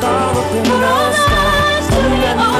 star up in the sky.